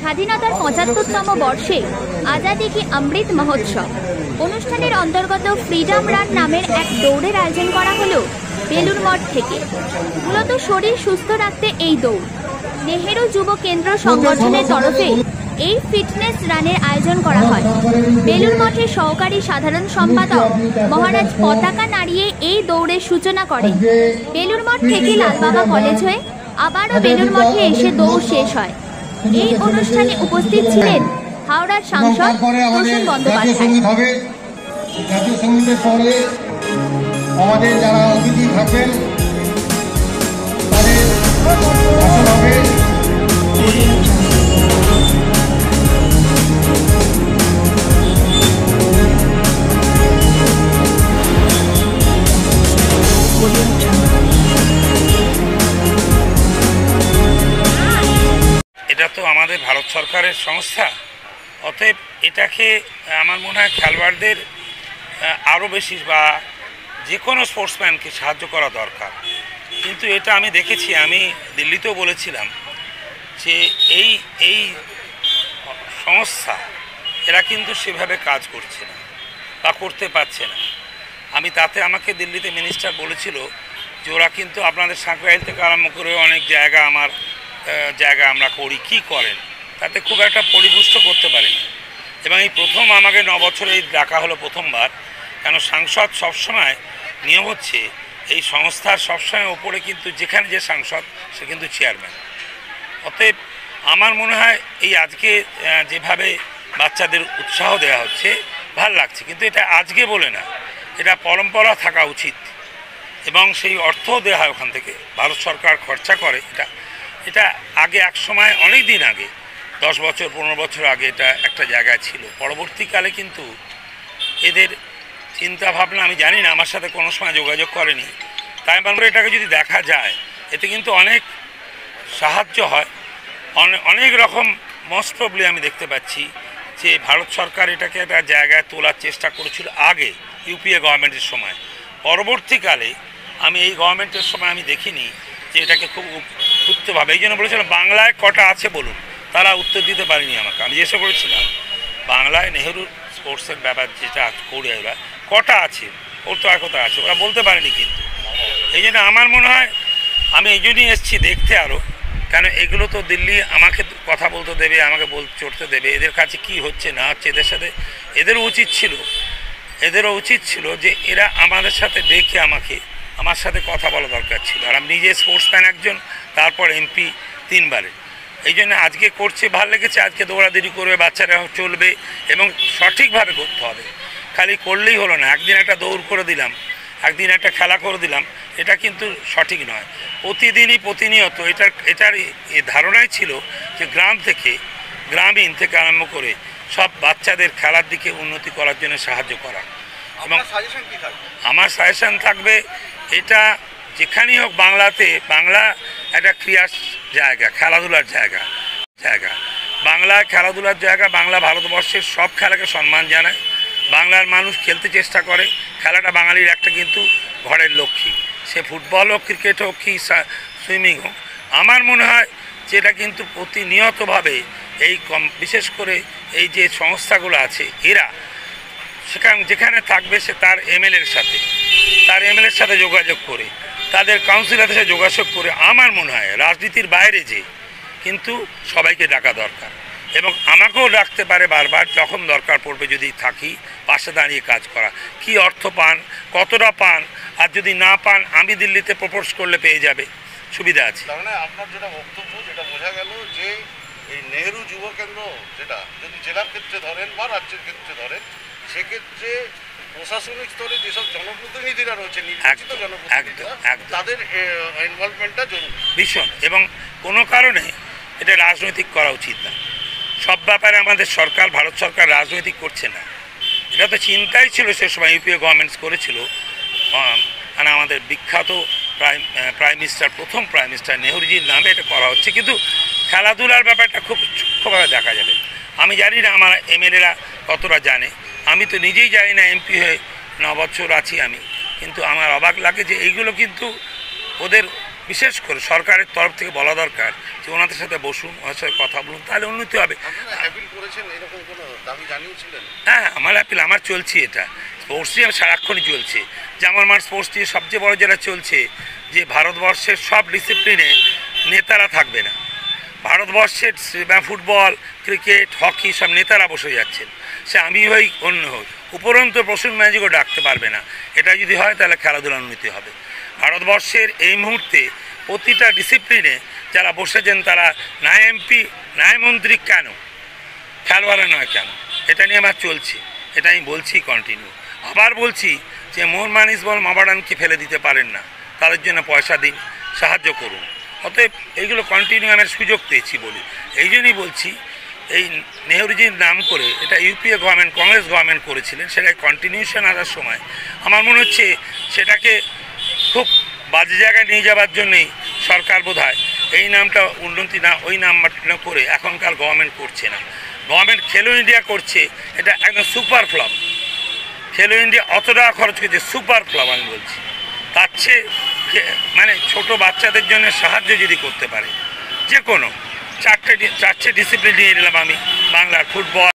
স্বাধীনতার পঁচাত্তরতম বর্ষে আজাদি কি অমৃত মহোৎসব? অনুষ্ঠানের অন্তর্গত ফ্রিডম রান নামের এক দৌড়ের আয়োজন করা হলো বেলুর মঠ থেকে। মূলত শরীর সুস্থ রাখতে এই দৌড়। নেহেরু যুব কেন্দ্র সংগঠনের তরফে এই ফিটনেস রানের আয়োজন করা হয়। বেলুর মঠের সহকারী সাধারণ সম্পাদক মহারাজ পতাকা নাড়িয়ে এই দৌড়ের সূচনা করেন। বেলুর মঠ থেকে লালবাবা কলেজ হয়ে আবারও বেলুর মঠে এসে দৌড় শেষ হয়। এই অনুষ্ঠানে উপস্থিত ছিলেন হাওড়ার সাংসদ প্রসেন বন্দ্যোপাধ্যায়। জাতীয় সঙ্গীতের পরে আমাদের যারা অতিথি থাকবেন তাদের ভাষণ হবে। আমাদের ভারত সরকারের সংস্থা। অতএব এটাকে, আমার মনে হয় খেলোয়াড়দের আরও বেশি বা যে কোনো স্পোর্টসম্যানকে সাহায্য করা দরকার। কিন্তু এটা আমি দেখেছি, আমি দিল্লিতেও বলেছিলাম যে এই এই সংস্থা, এরা কিন্তু সেভাবে কাজ করছে না বা করতে পারছে না। আমি তাতে আমাকে দিল্লিতে মিনিস্টার বলেছিল যে ওরা কিন্তু আপনাদের সাঁকরাইল থেকে আরম্ভ করে অনেক জায়গা আমার জায়গা আমরা করি, কি করেন? তাতে খুব একটা পরিপুষ্ট করতে পারি এবং এই প্রথম আমাকে ন বছরে ডাকা হলো প্রথমবার, কেন সাংসদ সবসময় নিয়ম হচ্ছে, এই সংস্থার সবসময় ওপরে কিন্তু যেখানে যে সাংসদ, সে কিন্তু চেয়ারম্যান অতএব আমার মনে হয় এই আজকে যেভাবে বাচ্চাদের উৎসাহ দেওয়া হচ্ছে, ভালো লাগছে। কিন্তু এটা আজকে বলে না, এটা পরম্পরা থাকা উচিত। এবং সেই অর্থ দেওয়া হয় ওখান থেকে। ভারত সরকার খরচা করে এটা। এটা আগে এক সময়, অনেক দিন আগে, দশ বছর, পনেরো বছর আগে এটা একটা জায়গায় ছিল। পরবর্তীকালে কিন্তু এদের চিন্তা ভাবনা আমি জানি না, আমার সাথে কোনো সময় যোগাযোগ করেনি। তাই বলব এটাকে যদি দেখা যায়, এতে কিন্তু অনেক সাহায্য হয়। অনেক রকম মোস্ট প্রবলি আমি দেখতে পাচ্ছি যে ভারত সরকার এটাকে একটা জায়গায় তোলার চেষ্টা করেছিল আগে ইউপিএ গভর্নমেন্টের সময়। পরবর্তীকালে আমি এই গভর্নমেন্টের সময় আমি দেখিনি যে এটাকে খুব উত্তভাবে এই জন্য বলেছিলাম, বাংলায় কটা আছে বলুন? তারা উত্তর দিতে পারেনি আমাকে। আমি জিজ্ঞাসা করেছিলাম বাংলায় নেহেরু স্পোর্টসের ব্যাপার যেটা করে ওরা কটা আছে? ওর তো কোথায় আছে, ওরা বলতে পারেনি কিন্তু। এই জন্য আমার মনে হয়, আমি এই জন্যই এসেছি দেখতে আরও কেন, এগুলো তো দিল্লি আমাকে কথা বলতে দেবে, আমাকে বল, চড়তে দেবে। এদের কাছে কি হচ্ছে, না হচ্ছে, এদের সাথে, এদেরও উচিত ছিল। এদেরও উচিত ছিল যে এরা আমাদের সাথে ডেকে আমাকে আমার সাথে কথা বলা দরকার ছিল। আর আমি নিজে স্পোর্টসম্যান একজন তারপর এমপি তিনবারে। এই জন্য আজকে করছে ভালো লেগেছে আজকে দৌড়াদৌড়ি করবে বাচ্চারা চলবে এবং সঠিকভাবে করতে হবে। খালি করলেই হলো না। একদিন একটা দৌড় করে দিলাম একদিন একটা খেলা করে দিলাম এটা কিন্তু সঠিক নয়। প্রতিদিনই প্রতিনিয়ত এটার এটার এই ধারণাই ছিল যে গ্রাম থেকে গ্রামীণ থেকে আরম্ভ করে সব বাচ্চাদের খেলার দিকে উন্নতি করার জন্য সাহায্য করা। এবং আমার সাজেশন থাকবে এটা যেখানেই হোক বাংলাতে, বাংলা একটা ক্রিয়ার জায়গা, খেলাধুলার জায়গা জায়গা। বাংলা খেলাধুলার জায়গা, বাংলা ভারতবর্ষের সব খেলাকে সম্মান জানায়। বাংলার মানুষ খেলতে চেষ্টা করে। খেলাটা বাঙালির একটা কিন্তু ঘরের লক্ষ্মী। সে ফুটবল হোক, ক্রিকেট হোক, কি সুইমিং হোক, আমার মনে হয় যে এটা কিন্তু প্রতিনিয়তভাবে এই কম, বিশেষ করে এই যে সংস্থাগুলো আছে, এরা সেখানে যেখানে থাকবে সে তার এমএলএর সাথে। তার এমএলএর সাথে যোগাযোগ করে, তাদের কাউন্সিলরের সাথে যোগাযোগ করে আমার মনে হয় রাজনীতির বাইরে যে, কিন্তু সবাইকে ডাকা দরকার। এবং আমাকেও ডাকতে পারে বারবার, যখন দরকার পড়বে যদি থাকি, পাশে দাঁড়িয়ে কাজ করা। কি অর্থ পান, কতটা পান, আর যদি না পান, আমি দিল্লিতে প্রপোজ করলে পেয়ে যাবে। সুবিধা আছে। মানে আপনার যেটা বক্তব্য, যেটা বোঝা গেল যে, এই নেহেরু যুব কেন্দ্র যেটা, যদি জেলার ক্ষেত্রে ধরেন বা রাজ্যের ক্ষেত্রে ধরেন সেক্ষেত্রে প্রশাসনিক স্তরে যেসব জনপ্রতিনিধিরা রয়েছে নির্বাচিত জনপ্রতিনিধিরা। তাদের ইনভলভমেন্টটা জরুরি। ভীষণ। এবং কোনো কারণে এটা রাজনৈতিক করা উচিত না। সব ব্যাপারে আমাদের সরকার ভারত সরকার রাজনৈতিক করছে না। এটা তো চিন্তাই ছিল সে সময় ইউপিএ গভর্নমেন্টস করেছিল। মানে আমাদের বিখ্যাত প্রাইম প্রাইম মিনিস্টার প্রথম প্রাইম মিনিস্টার নেহরুজির নামে এটা করা হচ্ছে। কিন্তু খেলাধুলার ব্যাপারটা খুব সূক্ষ্মভাবে দেখা যাবে। আমি জানি না আমার এমএলএরা কতটা জানে। আমি তো নিজেই জানি না এমপি হয়ে ন বছর আছি আমি। কিন্তু আমার অবাক লাগে যে এইগুলো কিন্তু ওদের বিশেষ করে সরকারের তরফ থেকে বলা দরকার যে ওনাদের সাথে বসুন ওনার সাথে কথা বলুন তাহলে উন্নতি হবে। জানিয়েছিলেন? হ্যাঁ আমার অ্যাপিল আমার চলছে এটা। স্পোর্টস নিয়ে সারাক্ষণই চলছে। যেমন আমার মার স্পোর্টস নিয়ে সবচেয়ে বড় যেটা চলছে যে ভারতবর্ষের সব ডিসিপ্লিনে নেতারা থাকবে না। ভারতবর্ষের ফুটবল ক্রিকেট হকি সব নেতারা বসে যাচ্ছেন। সে আমি হই অন্য হোক। উপরন্ত প্রসূন ম্যাজিকও ডাকতে পারবে না। এটা যদি হয়, তাহলে খেলাধুলার উন্নতি হবে। ভারতবর্ষের এই মুহূর্তে প্রতিটা ডিসিপ্লিনে যারা বসেছেন, তারা না এমপি না মন্ত্রী কেন? খেলোয়াড়ে নয় কেন? এটা নিয়ে আমার চলছে। এটা আমি বলছি কন্টিনিউ আবার বলছি যে, মোর মানিস বল মাবাডানকে ফেলে দিতে পারেন না। তাদের জন্য পয়সা দিন, সাহায্য করুন। অতএব এইগুলো কন্টিনিউ আমি সুযোগ পেয়েছি বলি। এই জন্যই বলছি এই নেহরুজির নাম করে এটা ইউপিএ গভর্নমেন্ট কংগ্রেস গভর্নমেন্ট করেছিলেন সেটা কন্টিনিউশন আসার সময়। আমার মনে হচ্ছে সেটাকে খুব বাজে জায়গায় নিয়ে যাওয়ার জন্যই সরকার বোধ এই নামটা উন্নতি না, ওই নাম করে এখনকার গভর্নমেন্ট করছে না। গভর্নমেন্ট খেলো ইন্ডিয়া করছে, এটা একদম সুপার ফ্লপ খেলো ইন্ডিয়া অত টাকা খরচ করছে সুপার ফ্লপ আমি বলছি। তার চেয়ে মানে ছোট বাচ্চাদের জন্য সাহায্য যদি করতে পারে যে কোনো চারটে চারটে ডিসিপ্লিন নিয়ে নিলাম আমি বাংলার ফুটবল